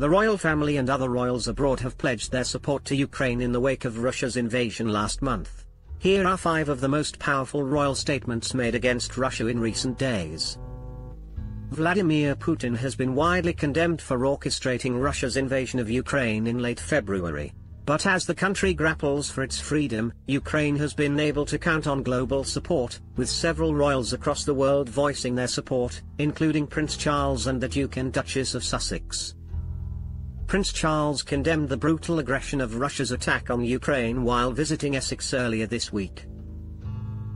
The royal family and other royals abroad have pledged their support to Ukraine in the wake of Russia's invasion last month. Here are five of the most powerful royal statements made against Russia in recent days. Vladimir Putin has been widely condemned for orchestrating Russia's invasion of Ukraine in late February. But as the country grapples for its freedom, Ukraine has been able to count on global support, with several royals across the world voicing their support, including Prince Charles and the Duke and Duchess of Sussex. Prince Charles condemned the brutal aggression of Russia's attack on Ukraine while visiting Essex earlier this week.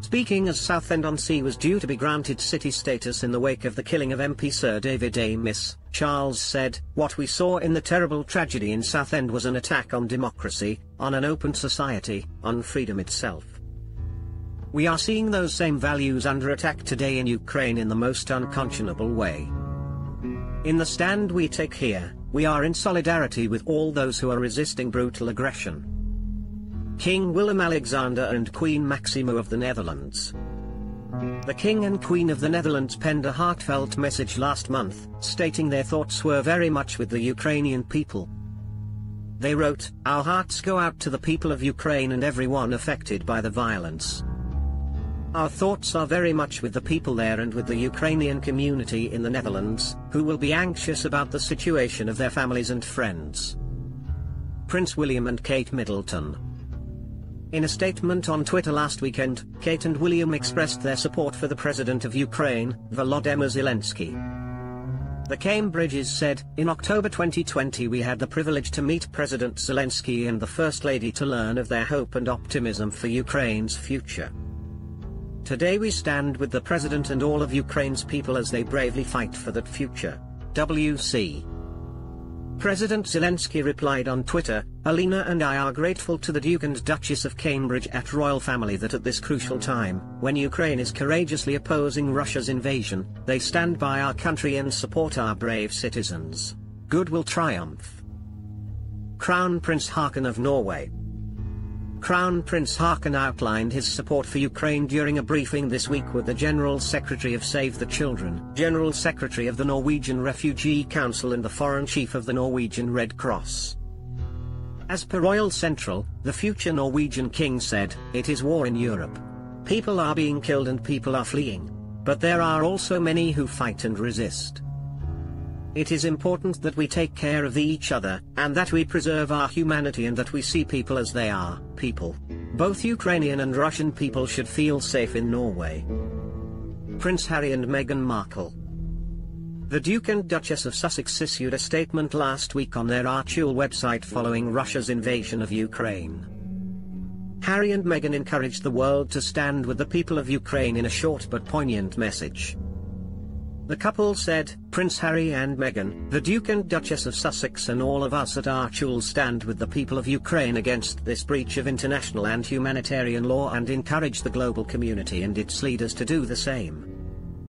Speaking as Southend-on-Sea was due to be granted city status in the wake of the killing of MP Sir David Amess, Charles said, What we saw in the terrible tragedy in Southend was an attack on democracy, on an open society, on freedom itself. We are seeing those same values under attack today in Ukraine in the most unconscionable way. In the stand we take here, we are in solidarity with all those who are resisting brutal aggression. King Willem-Alexander and Queen Maxima of the Netherlands. The King and Queen of the Netherlands penned a heartfelt message last month, stating their thoughts were very much with the Ukrainian people. They wrote, Our hearts go out to the people of Ukraine and everyone affected by the violence. Our thoughts are very much with the people there and with the Ukrainian community in the Netherlands, who will be anxious about the situation of their families and friends. Prince William and Kate Middleton. In a statement on Twitter last weekend, Kate and William expressed their support for the President of Ukraine, Volodymyr Zelensky. The Cambridges said, In October 2020 we had the privilege to meet President Zelensky and the First Lady to learn of their hope and optimism for Ukraine's future. Today we stand with the President and all of Ukraine's people as they bravely fight for that future. WC. President Zelensky replied on Twitter, Olena and I are grateful to the Duke and Duchess of Cambridge at Royal Family that at this crucial time, when Ukraine is courageously opposing Russia's invasion, they stand by our country and support our brave citizens. Good will triumph. Crown Prince Haakon of Norway, Crown Prince Haakon outlined his support for Ukraine during a briefing this week with the General Secretary of Save the Children, General Secretary of the Norwegian Refugee Council and the Foreign Chief of the Norwegian Red Cross. As per Royal Central, the future Norwegian king said, It is war in Europe. People are being killed and people are fleeing. But there are also many who fight and resist. It is important that we take care of each other, and that we preserve our humanity and that we see people as they are, people. Both Ukrainian and Russian people should feel safe in Norway. Prince Harry and Meghan Markle The Duke and Duchess of Sussex issued a statement last week on their Archewell website following Russia's invasion of Ukraine. Harry and Meghan encouraged the world to stand with the people of Ukraine in a short but poignant message. The couple said, Prince Harry and Meghan, the Duke and Duchess of Sussex and all of us at Archewell stand with the people of Ukraine against this breach of international and humanitarian law and encourage the global community and its leaders to do the same.